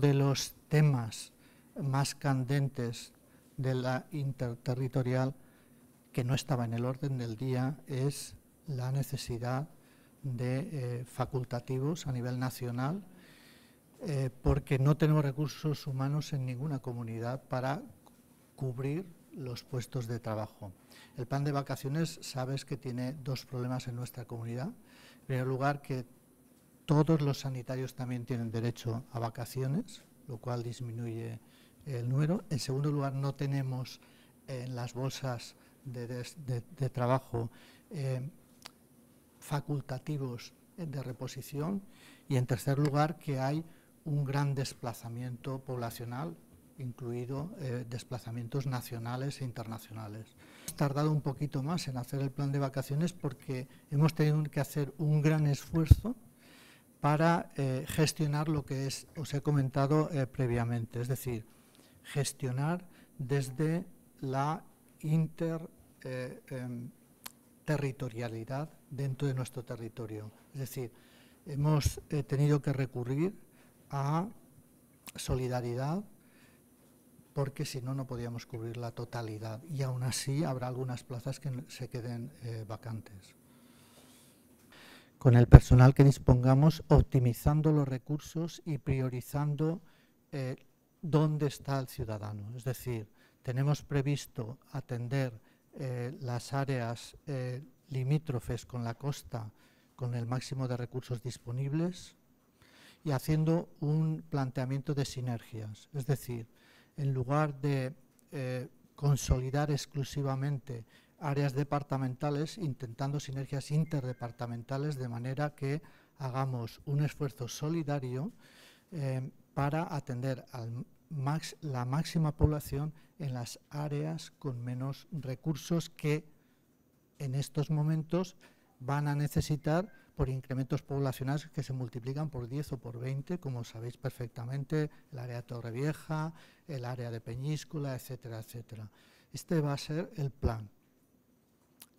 De los temas más candentes de la interterritorial que no estaba en el orden del día es la necesidad de eh, facultativos a nivel nacional eh, porque no tenemos recursos humanos en ninguna comunidad para cubrir los puestos de trabajo. El plan de vacaciones sabes que tiene dos problemas en nuestra comunidad. En primer lugar, que todos los sanitarios también tienen derecho a vacaciones, lo cual disminuye el número. En segundo lugar, no tenemos en las bolsas de, trabajo eh, facultativos de reposición. Y en tercer lugar, que hay un gran desplazamiento poblacional, incluido eh, desplazamientos nacionales e internacionales. Hemos tardado un poquito más en hacer el plan de vacaciones porque hemos tenido que hacer un gran esfuerzo para eh, gestionar lo que es, os he comentado eh, previamente, es decir, gestionar desde la interterritorialidad dentro de nuestro territorio. Es decir, hemos tenido que recurrir a solidaridad, porque si no, no podíamos cubrir la totalidad y aún así habrá algunas plazas que se queden eh, vacantes. Con el personal que dispongamos, optimizando los recursos y priorizando eh, dónde está el ciudadano. Es decir, tenemos previsto atender eh, las áreas limítrofes con la costa con el máximo de recursos disponibles, y haciendo un planteamiento de sinergias. Es decir, en lugar de eh, consolidar exclusivamente áreas departamentales, intentando sinergias interdepartamentales de manera que hagamos un esfuerzo solidario eh, para atender al la máxima población en las áreas con menos recursos que en estos momentos van a necesitar por incrementos poblacionales que se multiplican por 10 o por 20, como sabéis perfectamente, el área de Torrevieja, el área de Peñíscola, etcétera, etcétera. Este va a ser el plan,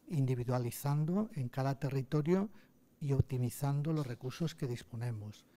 individualizando en cada territorio y optimizando los recursos que disponemos.